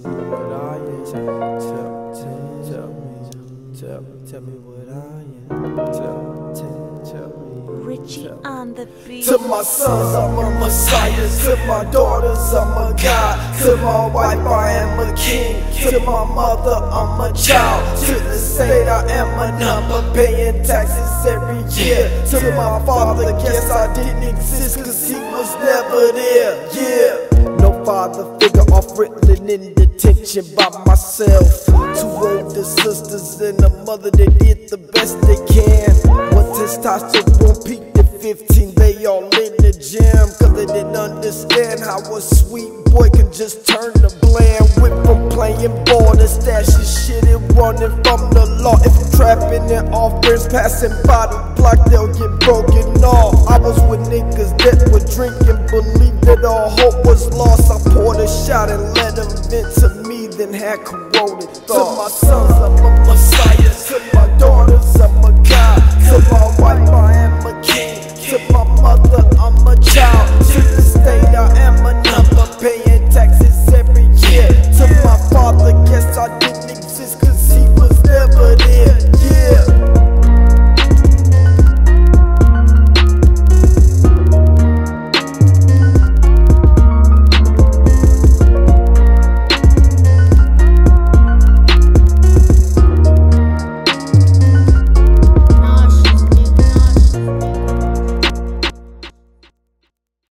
tell me what I am. Tell, tell, tell me, tell, tell me what I am. Tell, tell, tell me. Richie on the beat. To my sons, I'm a messiah. To my daughters, I'm a god. To my wife, I am a king. To my mother, I'm a child. To the state, I am a number. Paying taxes every year. To my father, guess I didn't exist, cause he was never there. Yeah. Father figure off Ritalin in detention by myself. Two older sisters and a mother that did the best they can. When testosterone peaked at 15, they all gym. Cause they didn't understand how a sweet boy can just turn to bland. Went from playing ball to stashing shit and running from the law. If I'm trapping and off friends passing by the block, they'll get broken off. I was with niggas that were drinking, believed that all hope was lost. I poured a shot and let them vent to me, then had corroded thoughts. To my sons, I'm a